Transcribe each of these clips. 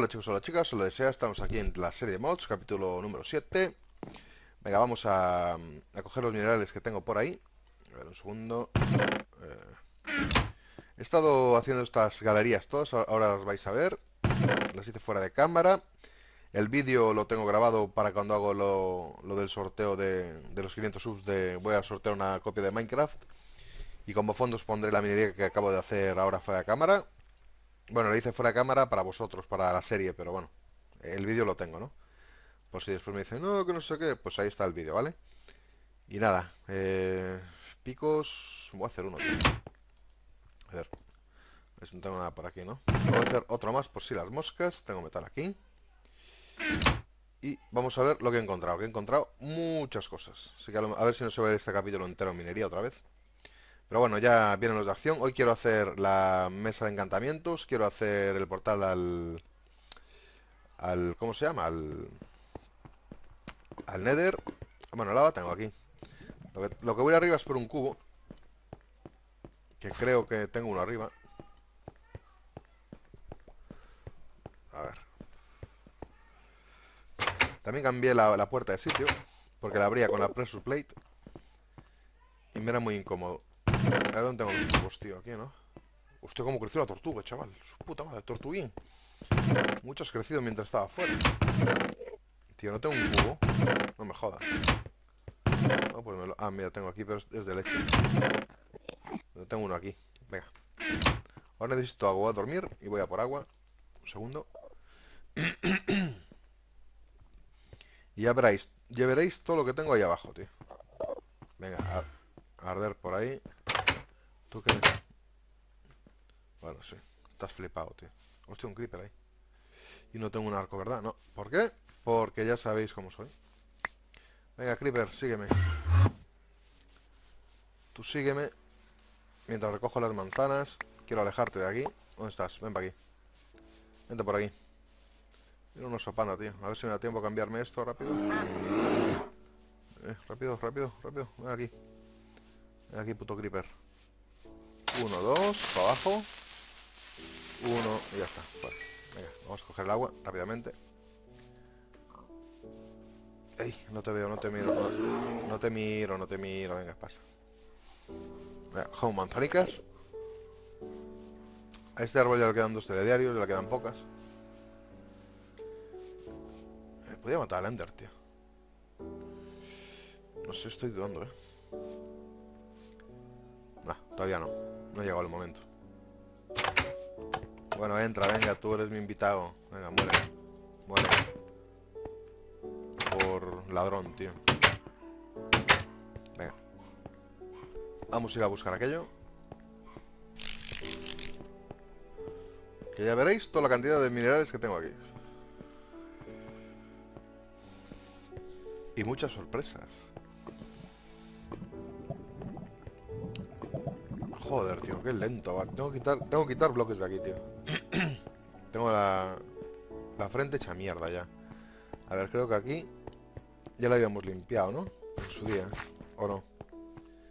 Hola chicos, hola chicas, lo desea, estamos aquí en la serie de mods, capítulo número 7 Venga, vamos a, a coger los minerales que tengo por ahí. A ver, un segundo. Eh, He estado haciendo estas galerías todas, ahora las vais a ver. Las hice fuera de cámara. El vídeo lo tengo grabado para cuando hago lo, del sorteo de, de, los 500 subs de, Voy a sortear una copia de Minecraft. Y como fondos pondré la minería que acabo de hacer ahora fuera de cámara bueno, lo hice fuera de cámara para vosotros, para la serie, pero bueno, el vídeo lo tengo, ¿no? Por si después me dicen, no, que no sé qué, pues ahí está el vídeo, ¿vale? Y nada, eh, picos, voy a hacer uno. A ver, no tengo nada por aquí, ¿no? Voy a hacer otro más por si las moscas, tengo metal aquí. Y vamos a ver lo que he encontrado, que he encontrado muchas cosas. Así que a, ver si no se va a ver este capítulo entero en minería otra vez. Pero bueno, ya vienen los de acción. Hoy quiero hacer la mesa de encantamientos. Quiero hacer el portal al... al ¿Cómo se llama? Al... Al Nether. Bueno, lava tengo aquí. Lo que, lo que voy arriba es por un cubo. Que creo que tengo uno arriba. A ver. También cambié la, la puerta de sitio. Porque la abría con la pressure plate. Y me era muy incómodo. Ahora no tengo los tío, aquí, ¿no? Hostia, cómo creció la tortuga, chaval. Su puta madre, tortuguín. Mucho has crecido mientras estaba fuera. Tío, no tengo un cubo. No me jodas. Pues. Ah, mira, tengo aquí, pero es de leche. No tengo uno aquí. Venga. Ahora necesito agua a dormir y voy a por agua. Un segundo. y ya veréis, ya veréis todo lo que tengo ahí abajo, tío. Venga, a arder por ahí. ¿Tú qué? Bueno, sí. Estás flipado, tío. Hostia, un creeper ahí. Y no tengo un arco, ¿verdad? No. ¿Por qué? Porque ya sabéis cómo soy. Venga, creeper, sígueme. Tú sígueme. Mientras recojo las manzanas. Quiero alejarte de aquí. ¿Dónde estás? Ven para aquí. Vente por aquí. Mira un oso tío. A ver si me da tiempo a cambiarme esto rápido. Eh, rápido, rápido, rápido. Ven aquí. Ven aquí, puto creeper. Uno, dos, para abajo. Uno, y ya está. venga, vamos a coger el agua rápidamente. Ey, no te veo, no te miro. No, te miro, no te miro. Venga, pasa. Venga, cogemos manzanicas. A este árbol ya le quedan dos telediarios, ya le quedan pocas. Me podía matar al Ender, tío. No sé, estoy dudando, eh. No, todavía no. No ha llegado el momento. Bueno, entra, venga, tú eres mi invitado. Venga, muere. Muere. Por ladrón, tío. Venga. Vamos a ir a buscar aquello. Que ya veréis toda la cantidad de minerales que tengo aquí. Y muchas sorpresas. Joder, tío, qué lento Tengo que quitar, tengo que quitar bloques de aquí, tío. Tengo la, la frente hecha mierda ya. A ver, creo que aquí Ya la habíamos limpiado, ¿no? En su día, ¿o no?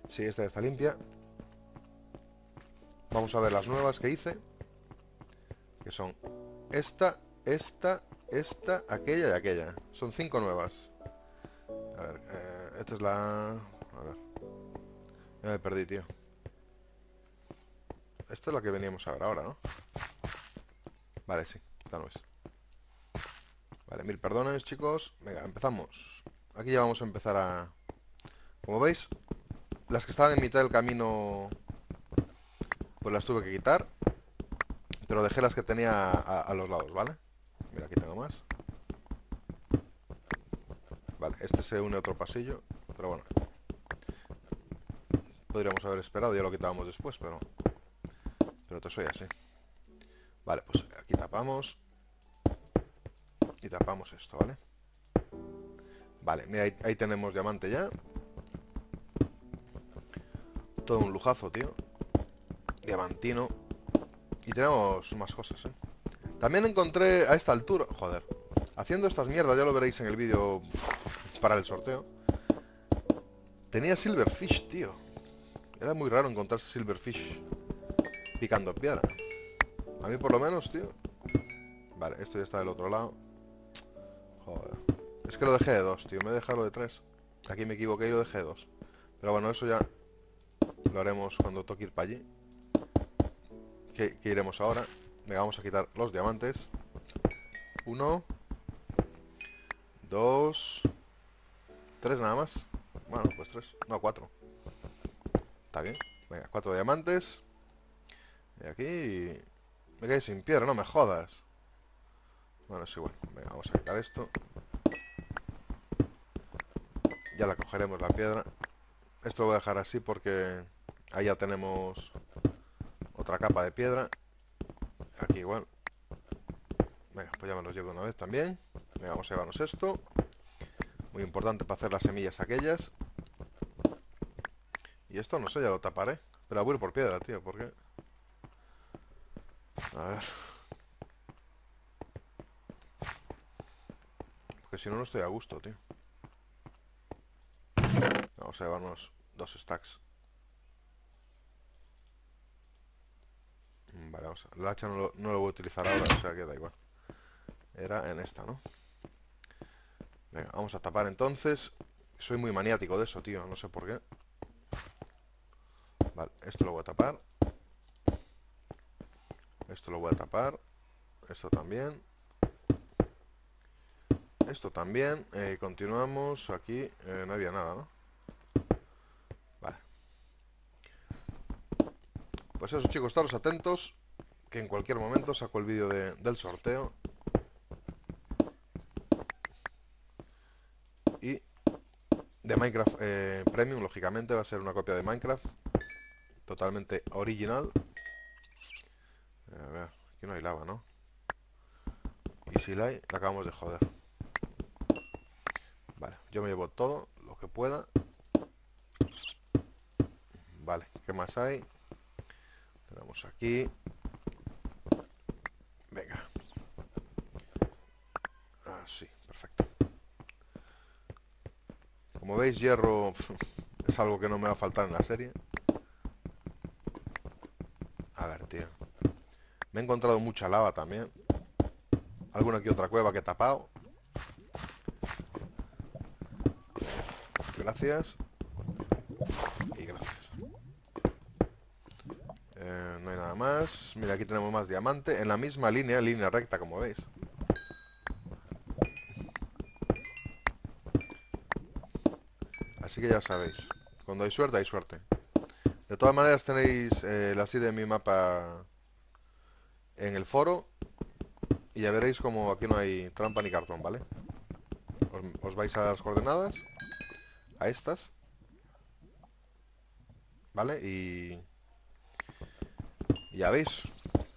Sí, esta está limpia. Vamos a ver las nuevas que hice Que son esta, esta, esta, aquella y aquella. Son cinco nuevas. A ver, eh, esta es la... A ver. Ya me perdí, tío esta es la que veníamos a ver ahora, ¿no? Vale, sí, esta no es. Vale, mil perdones, chicos. Venga, empezamos. Aquí ya vamos a empezar a... Como veis, las que estaban en mitad del camino Pues las tuve que quitar Pero dejé las que tenía a, a los lados, ¿vale? Mira, aquí tengo más. Vale, este se une a otro pasillo Pero bueno. Podríamos haber esperado, ya lo quitábamos después, pero te soy así. Vale, pues aquí tapamos. Y tapamos esto, ¿vale? Vale, mira, ahí, tenemos diamante ya. Todo un lujazo, tío. Diamantino. Y tenemos más cosas, ¿eh? También encontré a esta altura... Joder. Haciendo estas mierdas, ya lo veréis en el vídeo para el sorteo. Tenía silverfish, tío. Era muy raro encontrarse silverfish picando piedra. A mí por lo menos, tío, Vale, esto ya está del otro lado. Joder. Es que lo dejé de dos, tío. Me he dejado de tres. Aquí me equivoqué y lo dejé de dos. Pero bueno, eso ya lo haremos cuando toque ir para allí. ¿Qué, iremos ahora? Venga, vamos a quitar los diamantes. Uno. Dos. Tres nada más. Bueno, pues tres. No, cuatro. Está bien. Venga, cuatro diamantes. Y aquí... Me quedé sin piedra, no me jodas. Bueno, es igual. Venga, vamos a quitar esto. Ya la cogeremos la piedra. Esto lo voy a dejar así porque ahí ya tenemos otra capa de piedra. Aquí igual. Venga, pues ya me los llevo una vez también. Venga, vamos a llevarnos esto. Muy importante para hacer las semillas aquellas. Y esto no sé, ya lo taparé. Pero voy a ir por piedra, tío, ¿por qué? A ver. Porque si no, no estoy a gusto, tío. Vamos a llevarnos dos stacks. Vale, vamos a... La hacha no lo, no lo voy a utilizar ahora, o sea que da igual. Era en esta, ¿no? Venga, vamos a tapar entonces. Soy muy maniático de eso, tío, no sé por qué. Vale, esto lo voy a tapar. Esto lo voy a tapar. Esto también. Esto también. Eh, continuamos. Aquí eh, no había nada, ¿no? Vale. Pues eso, chicos, estaros atentos. Que en cualquier momento saco el vídeo del sorteo. Y de Minecraft eh, Premium, lógicamente, va a ser una copia de Minecraft. Totalmente original. No hay lava, ¿no? Y si la hay, la acabamos de joder. Vale, yo me llevo todo, lo que pueda. Vale, ¿qué más hay? Tenemos aquí. Venga. Así, ah, perfecto. Como veis, hierro es algo que no me va a faltar en la serie. A ver, tío. Me he encontrado mucha lava también. Alguna que otra cueva que he tapado. Gracias. Y gracias. Eh, no hay nada más. Mira, aquí tenemos más diamante. En la misma línea, línea recta, como veis. Así que ya sabéis. Cuando hay suerte, hay suerte. De todas maneras tenéis eh, la así de mi mapa en el foro y ya veréis como aquí no hay trampa ni cartón, ¿vale? Os, vais a las coordenadas, a estas, ¿vale? Y, ya veis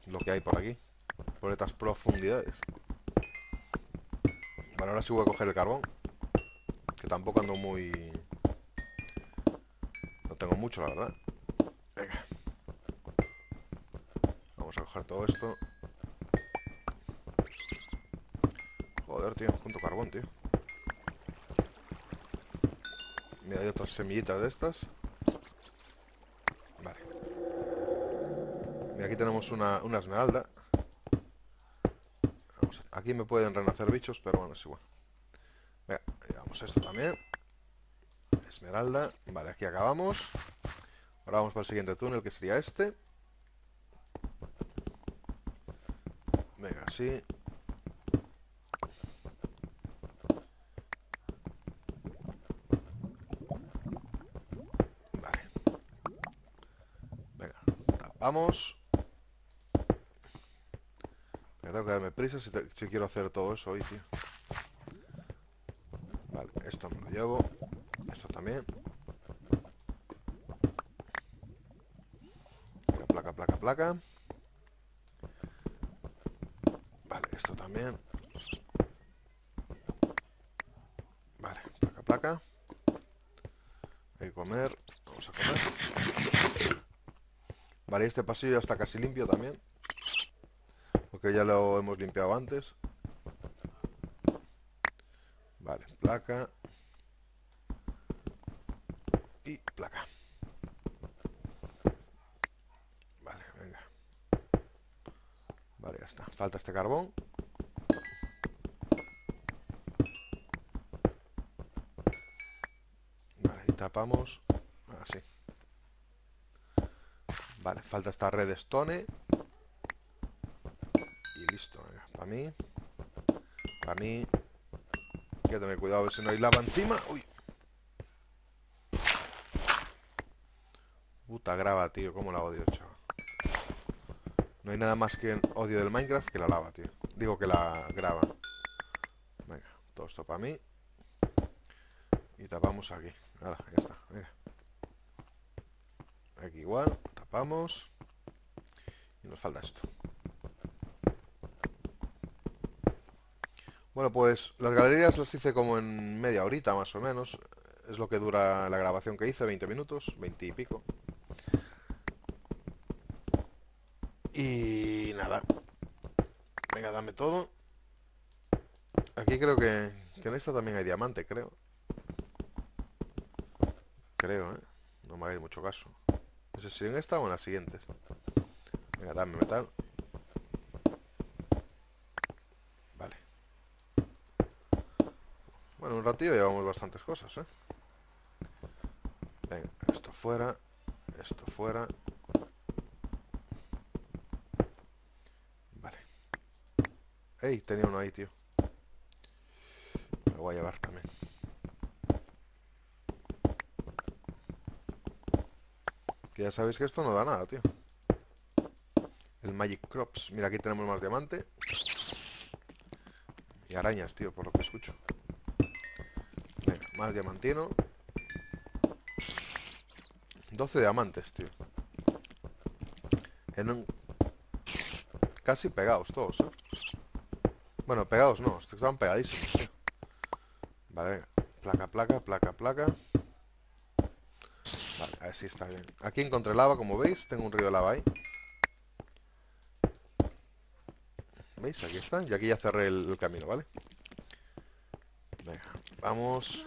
lo que hay por aquí, por estas profundidades. Vale, ahora sí voy a coger el carbón, que tampoco ando muy... No tengo mucho, la verdad. Todo esto. Joder, tío, cuánto carbón, tío. Mira, hay otras semillitas de estas. Vale. Mira, aquí tenemos una, esmeralda. aquí me pueden renacer bichos, pero bueno, es igual. Venga, llevamos esto también. Esmeralda. Vale, aquí acabamos. Ahora vamos para el siguiente túnel, que sería este. Así. Vale. Venga, tapamos. Me tengo que darme prisa si, si quiero hacer todo eso hoy, tío. Vale, esto me lo llevo. Esto también. Placa, placa, placa. Vale, este pasillo ya está casi limpio también. Porque ya lo hemos limpiado antes. Vale, placa. Y placa. Vale, venga. Vale, ya está. Falta este carbón. Vale, y tapamos. Vale, falta esta red stone. Y listo, para mí. Para mí. Que tener cuidado, a ver si no hay lava encima. Uy. Puta grava, tío, cómo la odio, chaval. No hay nada más que odio del Minecraft que la lava, tío. Digo que la grava. Venga, todo esto para mí. Y tapamos aquí. Ahora, está. Aquí igual, tapamos. Y nos falta esto. Bueno, pues las galerías las hice como en media horita más o menos. Es lo que dura la grabación que hice, 20 minutos, 20 y pico. Y nada. Venga, dame todo. Aquí creo que, que en esta también hay diamante, creo. Creo, ¿eh? No me hagáis mucho caso. No sé si en esta o en las siguientes. Venga, dame metal. Vale. Bueno, un ratillo llevamos bastantes cosas, ¿eh? Venga, esto fuera. Esto fuera. Ey, tenía uno ahí, tío. Me voy a llevar también. Ya sabéis que esto no da nada, tío. El Magic Crops. Mira, aquí tenemos más diamante. Y arañas, tío, por lo que escucho. Venga, más diamantino. 12 diamantes, tío. En un... Casi pegados todos, ¿eh? Bueno, pegados no, estaban pegadísimos, Vale, placa, placa, placa, placa. Aquí encontré lava, como veis, tengo un río de lava ahí. ¿Veis? Aquí está. Y aquí ya cerré el, camino, ¿vale? Venga, vamos.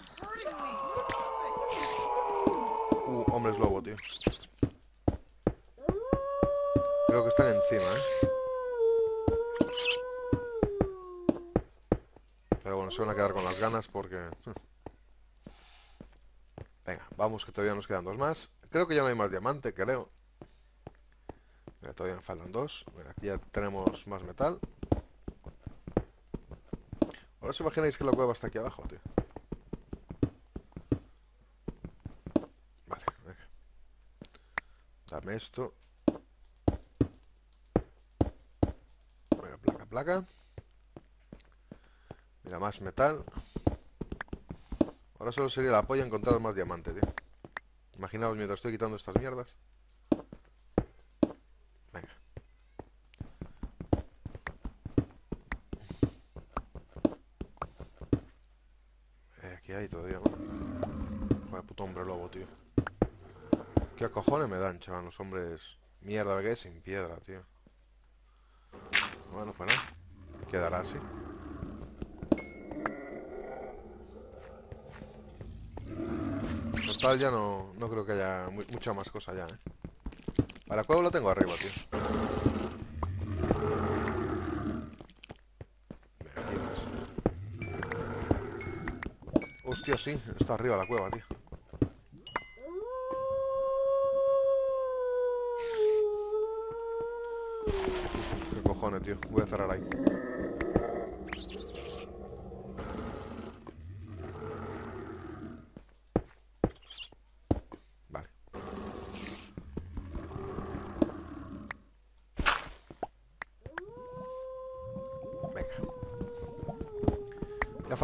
Uh, hombres lobo, tío. Creo que están encima, ¿eh? se van a quedar con las ganas porque... Hmm. Venga, vamos que todavía nos quedan dos más. Creo que ya no hay más diamante, creo. todavía me faltan dos. aquí ya tenemos más metal. Ahora os imagináis que la cueva está aquí abajo, tío. Vale, venga. Dame esto. Venga, placa, placa más metal. Ahora solo sería la polla encontrar más diamante, tío. Imaginaos mientras estoy quitando estas mierdas. Venga. Eh, aquí hay todavía, Joder, puto hombre lobo, tío. ¿Qué cojones me dan, chaval? Los hombres... Mierda, que es sin piedra, tío. Bueno, pues nada. Quedará así. Ya no, no creo que haya mucha más cosa ya, ¿eh? Para cueva lo tengo arriba, tío. Aquí más. Hostia, sí, está arriba la cueva, tío. ¿Qué cojones, tío? Voy a cerrar ahí.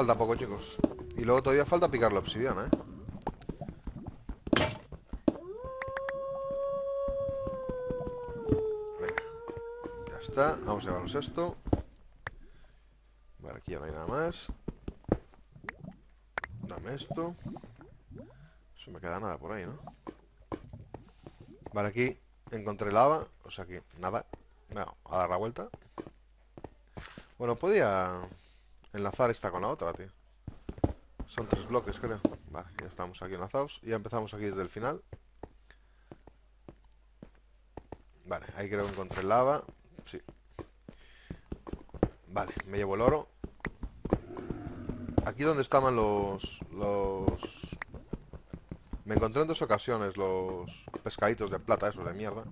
Falta poco, chicos. Y luego todavía falta picar la obsidiana, ¿eh? Venga. Ya está. Vamos a llevarnos esto. Vale, aquí ya no hay nada más. Dame esto. No me queda nada por ahí, ¿no? Vale, aquí encontré lava. O sea, que nada. Venga, a dar la vuelta. Bueno, podía enlazar esta con la otra, tío. Son tres bloques, creo. Vale, ya estamos aquí enlazados. Ya empezamos aquí desde el final. Vale, ahí creo que encontré lava. Sí. Vale, me llevo el oro. Aquí donde estaban los... Los... Me encontré en dos ocasiones los pescaditos de plata, esos de mierda.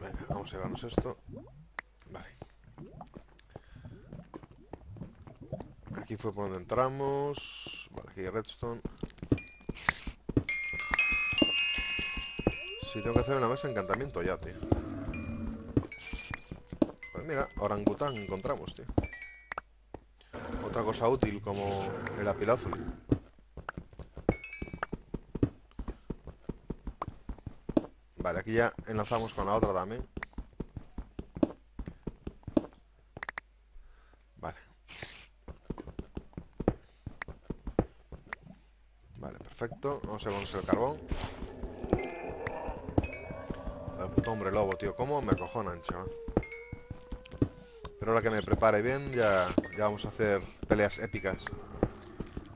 Venga, vamos a llevarnos esto. Vale. Fue por donde entramos. Aquí redstone. Sí, tengo que hacer una mesa encantamiento ya, tío. Pues mira, orangután encontramos, tío. Otra cosa útil como el apilazuli. Vale, aquí ya enlazamos con la otra también. Vale. Vale, perfecto. Vamos a poner el carbón. El puto hombre lobo, tío. ¿Cómo me acojonan, chaval? Pero ahora que me prepare bien, ya, ya vamos a hacer peleas épicas.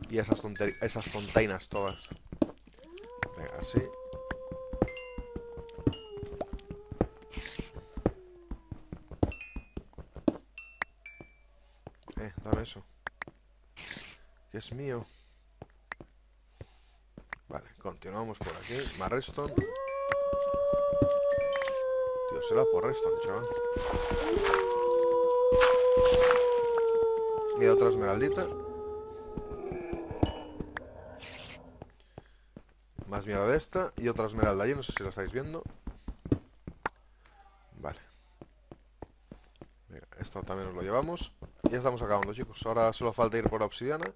Y esas, esas tontainas todas. Venga, así. Eh, dame eso. Que es mío. Continuamos por aquí. Más redstone. Tío, será por redstone, chaval. Y otra esmeraldita. Más mierda de esta. Y otra esmeralda allí, no sé si la estáis viendo. Vale. esto también nos lo llevamos. Ya estamos acabando, chicos. Ahora solo falta ir por obsidiana.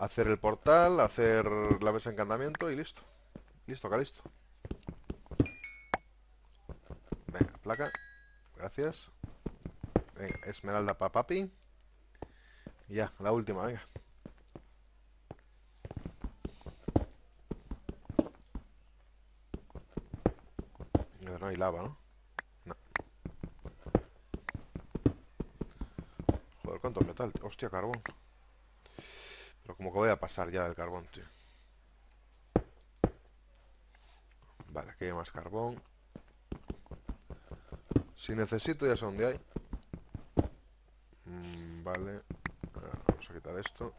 Hacer el portal, hacer la mesa de encantamiento y listo. Listo, listo Venga, placa. Gracias. Venga, esmeralda para papi. ya, la última, venga. No hay lava, ¿no? No. Joder, cuánto metal. Hostia, carbón. Como que voy a pasar ya del carbón, tío. Vale, aquí hay más carbón. Si necesito ya sé dónde hay. Mm, vale. vamos a quitar esto.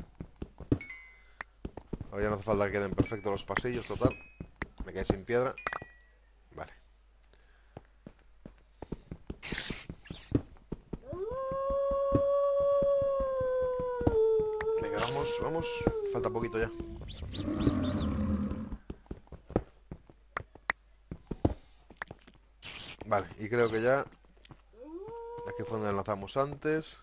Ahora ya no hace falta que queden perfectos los pasillos, total. Me quedé sin piedra. Vale, y creo que ya Aquí fue donde enlazamos antes.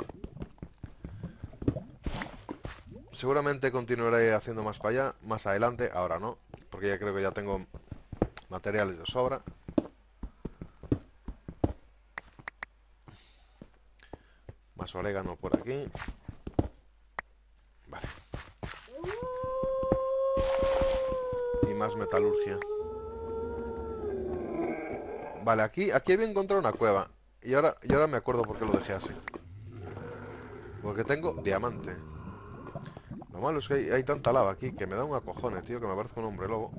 Seguramente continuaré haciendo más para allá, más adelante, ahora no, porque ya creo que ya tengo materiales de sobra. Más orégano por aquí. Vale. Metalurgia. Vale, aquí, aquí había encontrado una cueva. Y ahora, y ahora me acuerdo por qué lo dejé así. Porque tengo diamante. Lo malo es que hay, tanta lava aquí que me da un acojone, tío, que me parece un hombre lobo.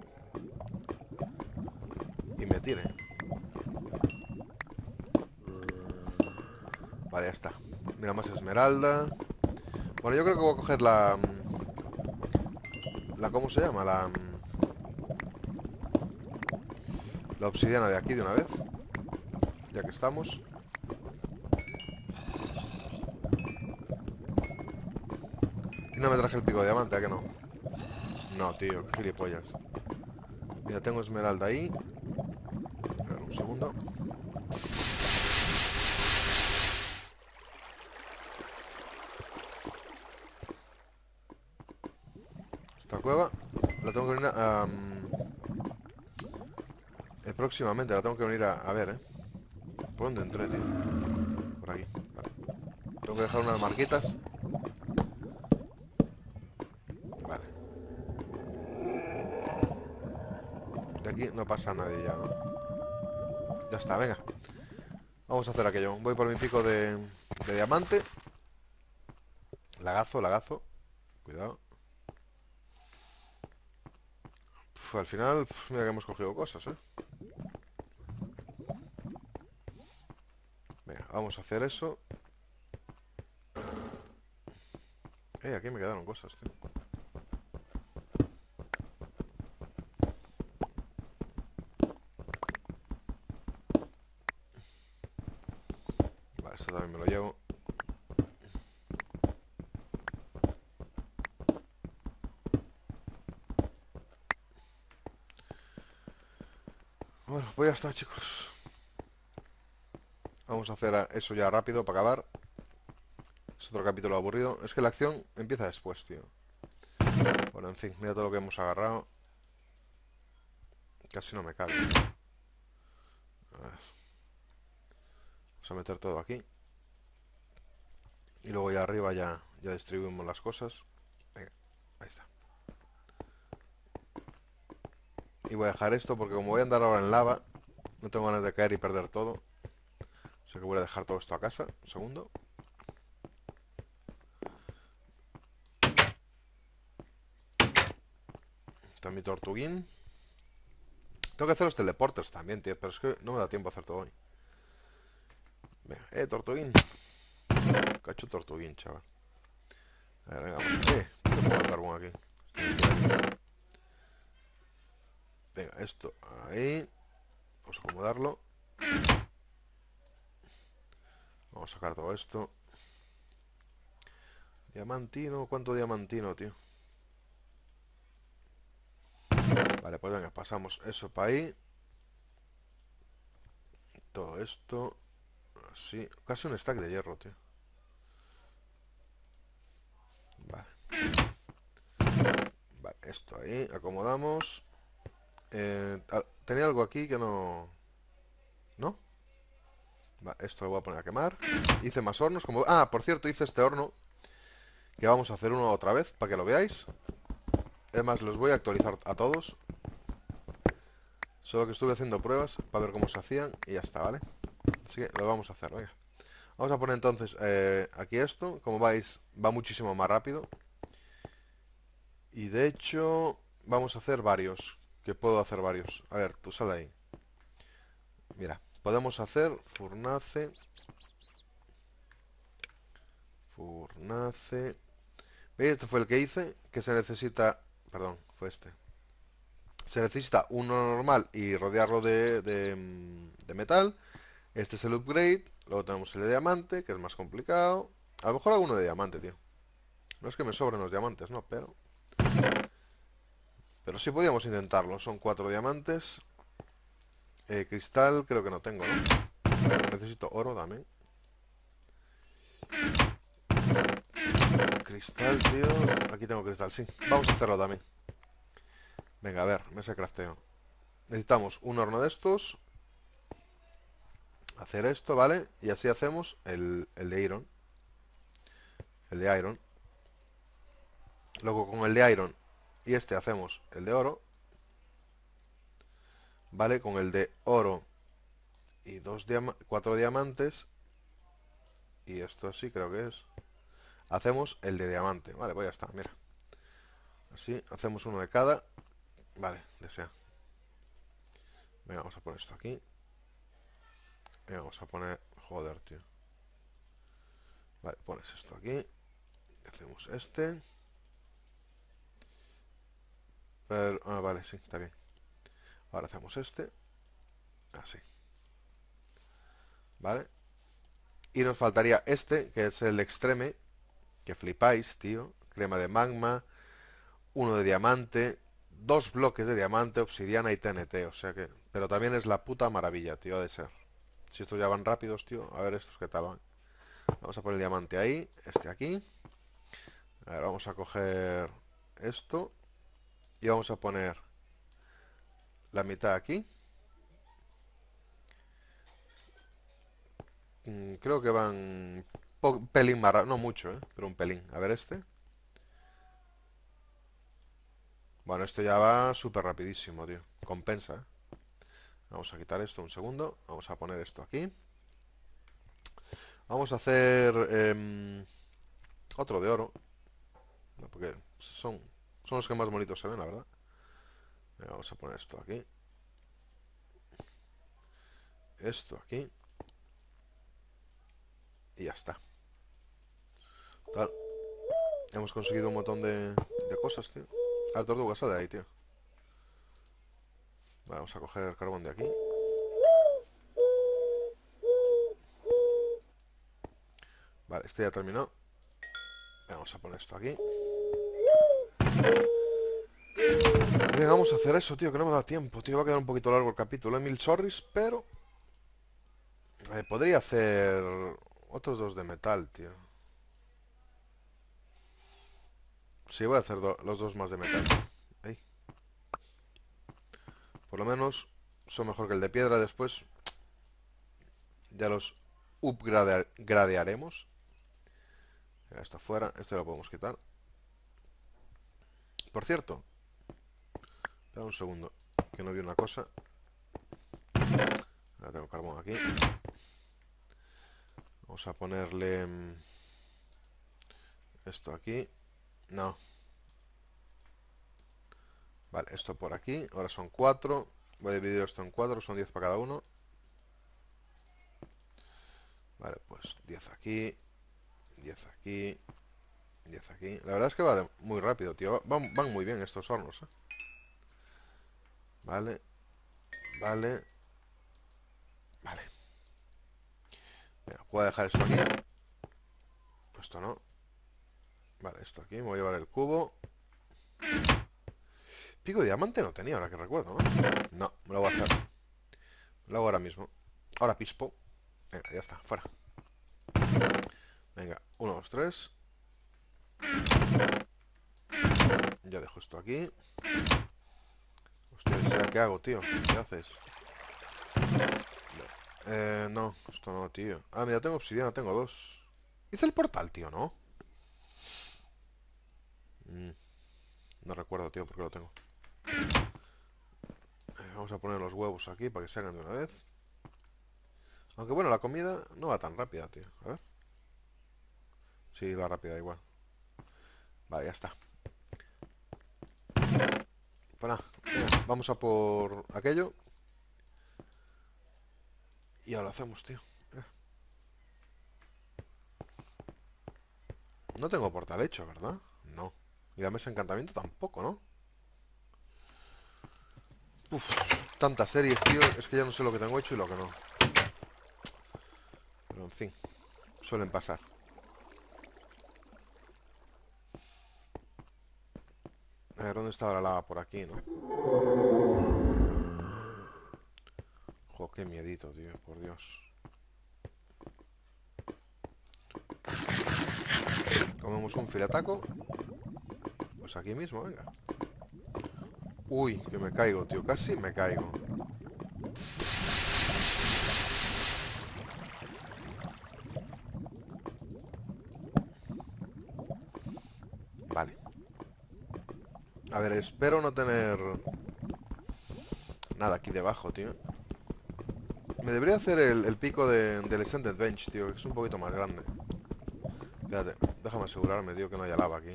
Y me tire. Vale, ya está. Mira, más esmeralda. Bueno, yo creo que voy a coger la... Mm, la ¿Cómo se llama? La... Mm, la obsidiana de aquí de una vez. Ya que estamos. no me traje el pico de diamante, ¿a que no? No, tío, gilipollas. Mira, tengo esmeralda ahí. A ver, un segundo. Esta cueva la tengo que venir a... Eh, próximamente la tengo que venir a, ver, ¿eh? ¿Por dónde entré, tío? Por aquí, vale. Tengo que dejar unas marquitas aquí no pasa nadie ya, ¿no? Ya está, venga. Vamos a hacer aquello. Voy por mi pico de, de diamante. Lagazo, lagazo. Cuidado. al final, mira que hemos cogido cosas, ¿eh? Vamos a hacer eso. Eh, aquí me quedaron cosas, tío. Vale, esto también me lo llevo. Bueno, pues ya está, chicos. Vamos a hacer eso ya rápido para acabar. Es otro capítulo aburrido. Es que la acción empieza después, tío. Bueno, en fin, mira todo lo que hemos agarrado. Casi no me cabe. A ver. Vamos a meter todo aquí. Y luego ya arriba ya, ya distribuimos las cosas. Ahí está. Y voy a dejar esto porque como voy a andar ahora en lava, no tengo ganas de caer y perder todo. Que voy a dejar todo esto a casa. Un segundo. Mi tortuguín. Tengo que hacer los teleporters también, tío. Pero es que no me da tiempo a hacer todo hoy. Venga, eh, tortuguín. Cacho tortuguín, chaval. Eh, aquí. Venga, esto ahí. Vamos a acomodarlo. Vamos a sacar todo esto. Diamantino, ¿cuánto diamantino, tío? Vale, pues venga, pasamos eso para ahí. Todo esto. Así. Casi un stack de hierro, tío. Vale. Vale, esto ahí. Acomodamos. Eh, tenía algo aquí que no... ¿No? Esto lo voy a poner a quemar. Hice más hornos. como Ah, por cierto, hice este horno. Que vamos a hacer uno otra vez, para que lo veáis. Además, los voy a actualizar a todos. Solo que estuve haciendo pruebas para ver cómo se hacían y ya está, ¿vale? Así que lo vamos a hacer, venga. Vamos a poner entonces eh, aquí esto. Como veis, va muchísimo más rápido. Y de hecho, vamos a hacer varios. Que puedo hacer varios. A ver, tú sal de ahí. Mira, podemos hacer furnace. Furnace. ¿Veis? Este fue el que hice. Que se necesita... Perdón, fue este se necesita uno normal y rodearlo de, de, metal. Este es el upgrade. Luego tenemos el de diamante, que es más complicado. A lo mejor alguno de diamante, tío. No es que me sobren los diamantes, no, pero... Pero sí podíamos intentarlo. Son cuatro diamantes. Eh, cristal creo que no tengo, ¿no? Necesito oro también. Cristal, tío. Aquí tengo cristal, sí. Vamos a hacerlo también. Venga, a ver, mesa de crafteo. Necesitamos un horno de estos. Hacer esto, ¿vale? Y así hacemos el, el de iron. El de iron. Luego con el de iron y este hacemos el de oro. ¿Vale? Con el de oro y dos cuatro diamantes. Y esto sí creo que es. Hacemos el de diamante. Vale, pues ya está, mira. Así, hacemos uno de cada. Vale, desea. Venga, vamos a poner esto aquí. Y vamos a poner... Joder, tío. Vale, pones esto aquí. Hacemos este. ah, vale, sí, está bien. Ahora hacemos este. Así. ¿Vale? Y nos faltaría este, que es el extreme. Que flipáis, tío. Crema de magma. Uno de diamante dos bloques de diamante, obsidiana y TNT, o sea que... Pero también es la puta maravilla, tío, de ser. Si estos ya van rápidos, tío, a ver estos qué tal van. Vamos a poner el diamante ahí, este aquí. A ver, vamos a coger esto. Y vamos a poner la mitad aquí. Mm, creo que van un pelín más no mucho, ¿eh? pero un pelín. A ver este. Bueno, esto ya va súper rapidísimo, tío. Compensa, ¿eh? Vamos a quitar esto un segundo. Vamos a poner esto aquí. Vamos a hacer em, otro de oro. porque son, son los que más bonitos se ven, la verdad. Vamos a poner esto aquí. Esto aquí. Y ya está. Hemos conseguido un montón de, cosas, tío. A la tortuga, sal de ahí, tío. Vamos a coger el carbón de aquí. Vale, este ya terminó. Vamos a poner esto aquí. Venga, vamos a hacer eso, tío, que no me da tiempo, tío. Va a quedar un poquito largo el capítulo. Emil Sorris, pero... Eh, podría hacer otros dos de metal, tío. Sí, voy a hacer los dos más de metal. Por lo menos son mejor que el de piedra después. Ya los upgradearemos. Esto fuera, este lo podemos quitar. Por cierto, un segundo, que no vi una cosa. Ahora tengo carbón aquí. Vamos a ponerle mm, esto aquí. No. Vale, esto por aquí. Ahora son cuatro. Voy a dividir esto en cuatro, son 10 para cada uno. Vale, pues 10 aquí, 10 aquí, 10 aquí. La verdad es que va muy rápido, tío. Van, muy bien estos hornos, ¿eh? Vale. Vale. Vale. voy a dejar esto aquí. Esto no. Vale, esto aquí. Me voy a llevar el cubo. Pico de diamante no tenía, ahora que recuerdo, ¿no? Me lo voy a hacer. lo hago ahora mismo. Ahora pispo. Venga, ya está, fuera. Venga, uno, dos, tres. Ya dejo esto aquí. Hostia, ¿qué hago, tío? ¿Qué haces? Eh, no, esto no, tío. Ah, mira, tengo obsidiana, tengo dos. Hice el portal, tío, ¿no? Mm, no recuerdo, tío, porque lo tengo. Eh, vamos a poner los huevos aquí para que se hagan de una vez. Aunque bueno, la comida no va tan rápida, tío. A ver. Sí, va rápida igual. Vale, ya está. Para, vamos a por aquello. Y ahora lo hacemos, tío. No tengo portal hecho, ¿verdad? No. Y la mesa encantamiento tampoco, ¿no? Uf, tantas series, tío. Es que ya no sé lo que tengo hecho y lo que no. Pero en fin, suelen pasar. Ver, ¿dónde estaba la lava? Por aquí, ¿no? Jo, qué miedito, tío, por Dios. Comemos un filataco. Pues aquí mismo, venga. Uy, que me caigo, tío. Casi me caigo. A ver, espero no tener... Nada aquí debajo, tío. Me debería hacer el, pico de, del Extended Bench, tío, que es un poquito más grande. Espérate, déjame asegurarme, tío, que no haya lava aquí.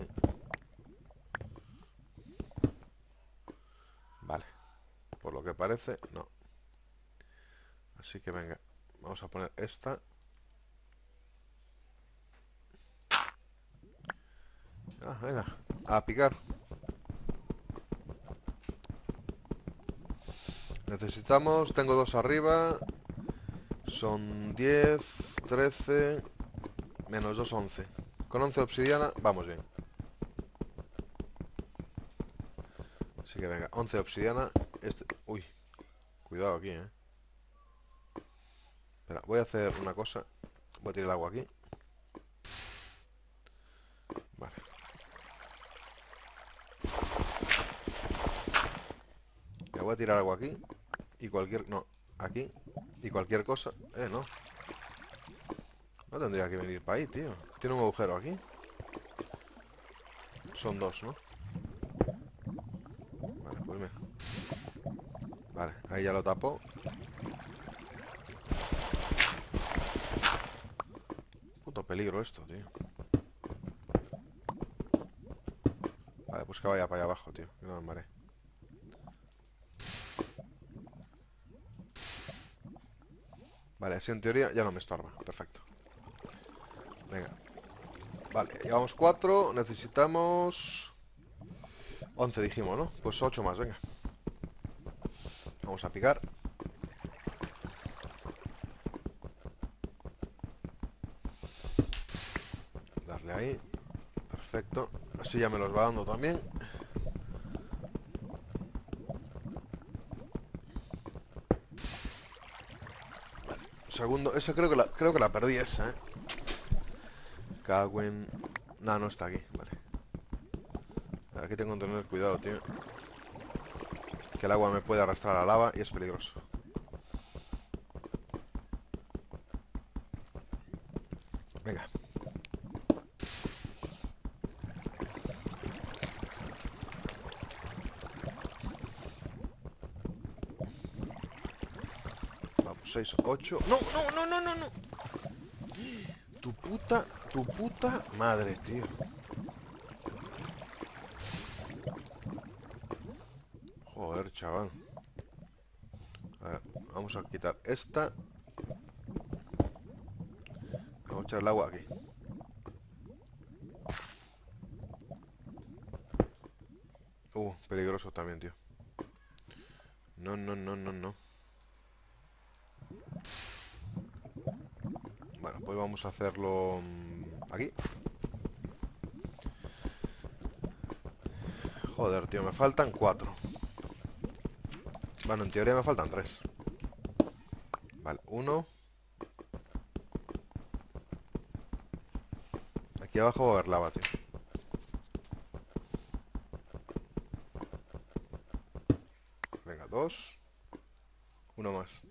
Vale. Por lo que parece, no. Así que venga, vamos a poner esta. Ah, venga, a picar. Necesitamos, tengo dos arriba. Son 10, 13, menos 2, 11. Con 11 obsidiana, vamos bien. Así que venga, 11 obsidiana. Este, uy, cuidado aquí, eh. Espera, voy a hacer una cosa. Voy a tirar el agua aquí. Vale. Ya voy a tirar agua aquí. Y cualquier... No, aquí. Y cualquier cosa... Eh, no. No tendría que venir para ahí, tío. Tiene un agujero aquí. Son dos, ¿no? Vale, pues mira. Vale, ahí ya lo tapo. Puto peligro esto, tío. Vale, pues que vaya para allá abajo, tío. Que no me maré. Vale, así en teoría ya no me estorba. Perfecto. Venga. Vale, llevamos cuatro. Necesitamos... 11 dijimos, ¿no? Pues 8 más, venga. Vamos a picar. Darle ahí. Perfecto. Así ya me los va dando también. Segundo. Eso creo que la, creo que la perdí esa, ¿eh? Cagüen... No, no está aquí, vale. Aquí tengo que tener cuidado, tío. Que el agua me puede arrastrar a la lava y es peligroso. Venga. Vamos, 6, 8... ¡No, no, no, no, no, no! Tu puta, tu puta madre, tío. Joder, chaval. A ver, vamos a quitar esta. Vamos a echar el agua aquí. Uh, peligroso también, tío. No, no, no, no, no. Bueno, pues vamos a hacerlo mm, aquí. Joder, tío, me faltan cuatro. Bueno, en teoría me faltan tres. Vale, uno. Aquí abajo va a haber lava, tío. Venga, dos. Uno más.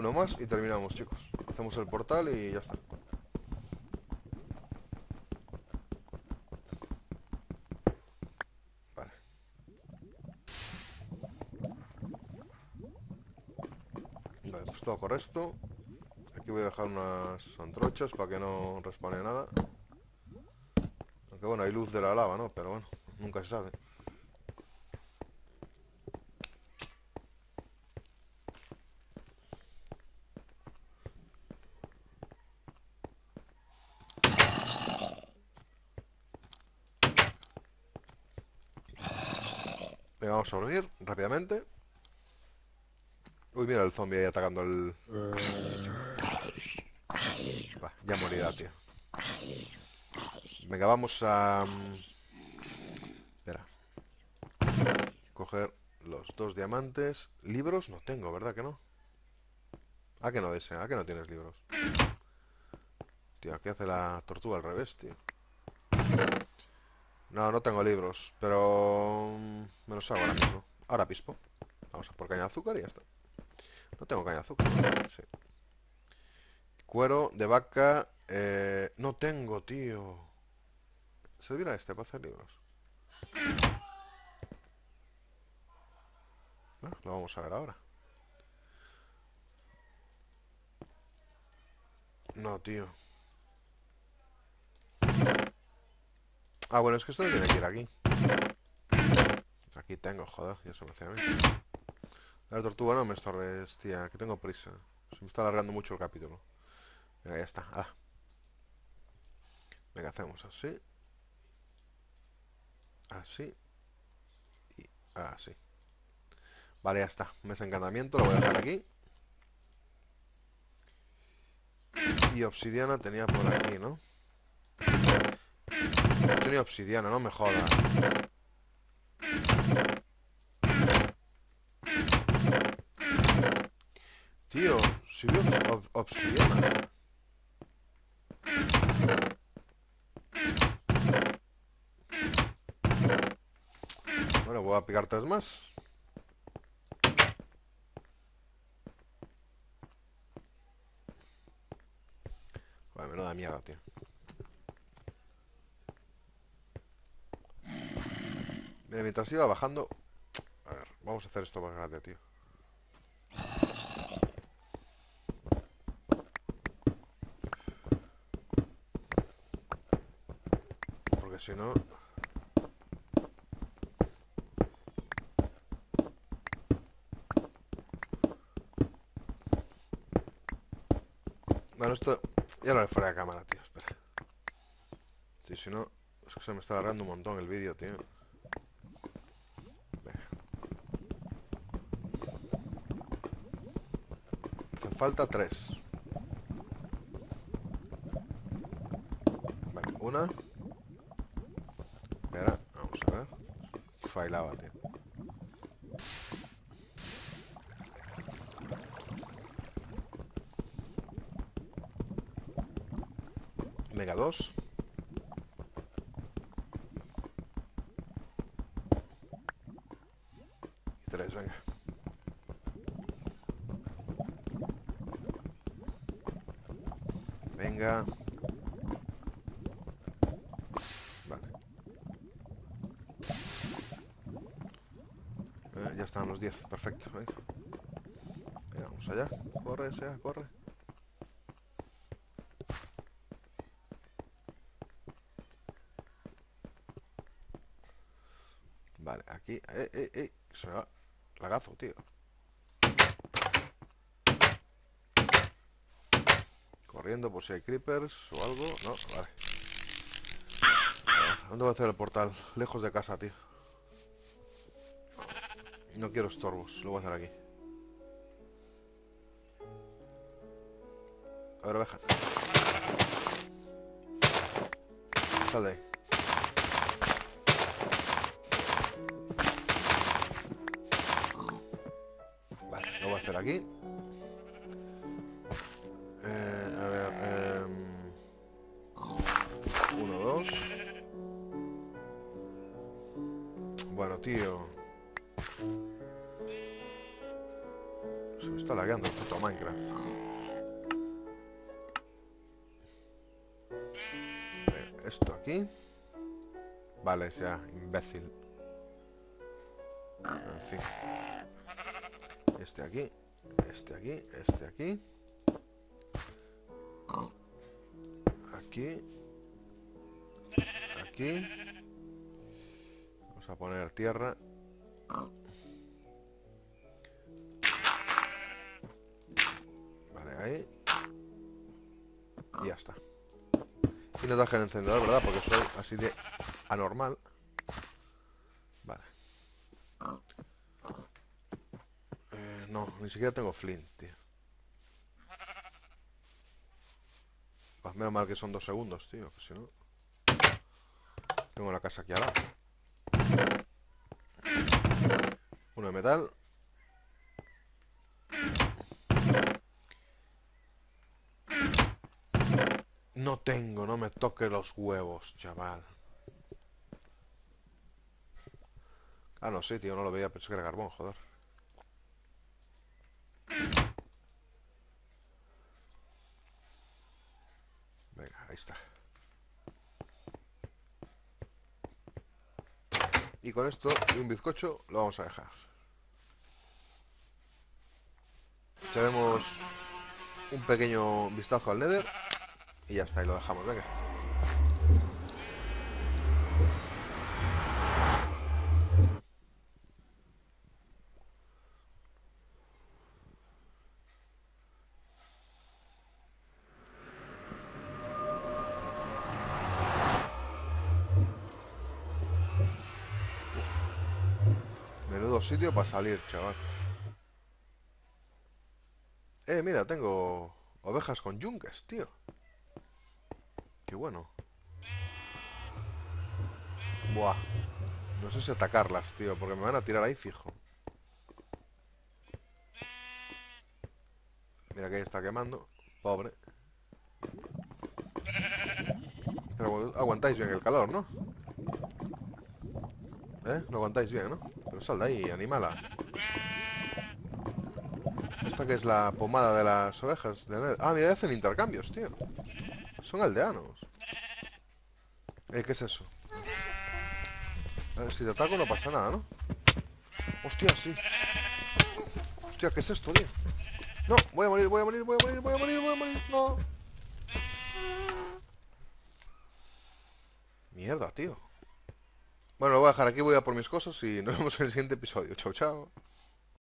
Uno y terminamos, chicos. Hacemos el portal y ya está. Vale. Vale, pues todo correcto. Aquí voy a dejar unas antrochas para que no respone nada. Aunque bueno, hay luz de la lava, ¿no? Pero bueno, nunca se sabe. Venga, vamos a dormir rápidamente. Uy, mira el zombie ahí atacando el... Va, ya morirá, tío. Venga, vamos a... mm, Espera. Coger los dos diamantes. Libros no tengo, ¿verdad que no? ¿A que no desea? ¿A que no tienes libros? Tío, ¿qué hace la tortuga al revés, tío? No, no tengo libros, pero... mm, Me los hago ahora mismo. Ahora pispo. Vamos a por caña de azúcar y ya está. No tengo caña de azúcar. Sí. Cuero de vaca... eh, No tengo, tío. ¿Servirá este para hacer libros? Ah, lo vamos a ver ahora. No, tío. Ah, bueno, es que esto tiene que ir aquí. Aquí tengo, joder, ya se me hace a mí. La tortuga no me estorbes, tía, que tengo prisa. Se me está alargando mucho el capítulo. Venga, ya está. ala. Venga, hacemos así. Así. Y así. Vale, ya está. Mes encantamiento, lo voy a dejar aquí. Y obsidiana tenía por aquí, ¿no? Tenía obsidiana, no me jodas. Tío, si veo ob- obsidiana. Bueno, voy a picar tres más. Vale, menuda mierda, tío. Mira, mientras iba bajando... A ver, vamos a hacer esto más grande, tío. Porque si no... Bueno, esto ya lo haré fuera de cámara, tío. Espera. Sí, si no, es que se me está alargando un montón el vídeo, tío. Falta tres. Vale, una. Espera, vamos a ver. Failaba, tío. Venga, dos. Y tres, venga. Venga. Vale. Eh, ya están los 10, Venga. Vamos allá. Corre, sea, corre. Vale, aquí. Eh, eh, eh. Se me va. Lagazo, tío. Corriendo por si hay creepers o algo. No, vale. ¿Dónde voy a hacer el portal? Lejos de casa, tío. No quiero estorbos. Lo voy a hacer aquí. A ver, oveja. Sal de ahí. Vale, lo voy a hacer aquí. Vale, sea imbécil. En fin. Este aquí, este aquí, este aquí. Aquí. Aquí. Vamos a poner tierra. Vale, ahí. Y ya está. Y no traje el encendedor, ¿verdad? Porque soy así de anormal. Vale. Eh, no, ni siquiera tengo flint, tío. Pues menos mal que son dos segundos, tío, que si no... Tengo la casa aquí al. Uno de metal. No tengo, no me toque los huevos, chaval. Ah, no, sí, tío, no lo veía, pensé que era carbón, joder. Venga, ahí está. Y con esto y un bizcocho lo vamos a dejar. Echaremos un pequeño vistazo al nether y ya está, y lo dejamos, venga. Sitio para salir, chaval. Eh, mira, tengo ovejas con yunques, tío. Qué bueno. Buah. No sé si atacarlas, tío, porque me van a tirar ahí fijo. Mira que ahí está quemando. Pobre. Pero aguantáis bien el calor, ¿no? ¿Eh? Lo aguantáis bien, ¿no? Pero sal de ahí, animala. Esta que es la pomada de las ovejas. de. Ah, mira, hacen intercambios, tío. Son aldeanos. Eh, ¿qué es eso? A ver, si te ataco no pasa nada, ¿no? Hostia, sí. Hostia, ¿qué es esto, tío? No, voy a morir, voy a morir, voy a morir, voy a morir, voy a morir. No. Mierda, tío. Bueno, lo voy a dejar aquí, voy a por mis cosas y nos vemos en el siguiente episodio. Chao, chao.